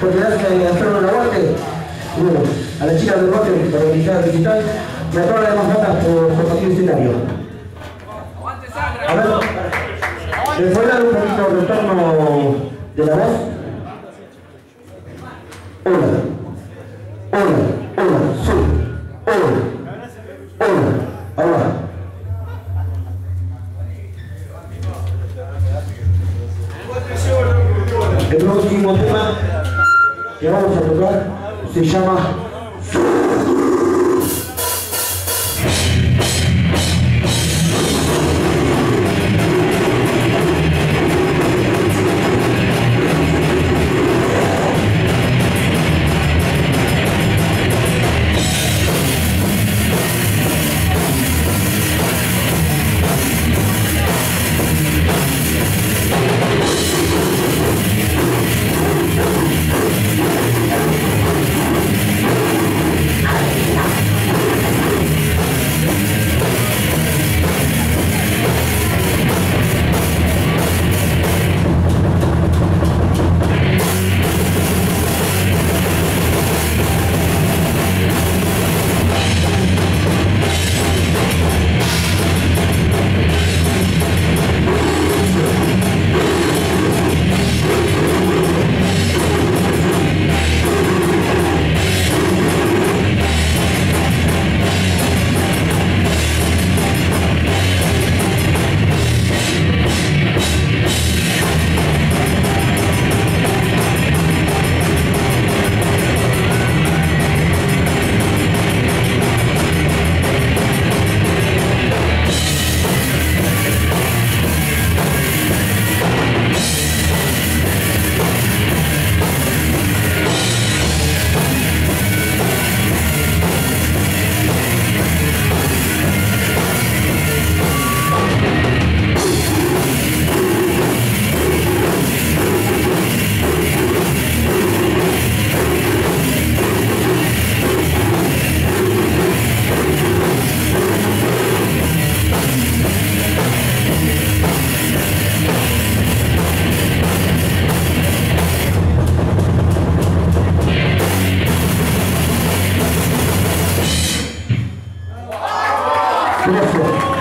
porque gracias a hacer un aguante, bueno, a la chica del rock para invitar digital, me acaban de notas por, por partido escenario. A ver, ¿les puede dar un poquito de retorno de la voz? Hola, hola, hola, sí, hola, hola, ahora. El próximo tema que vamos a tocar se llama Obrigado.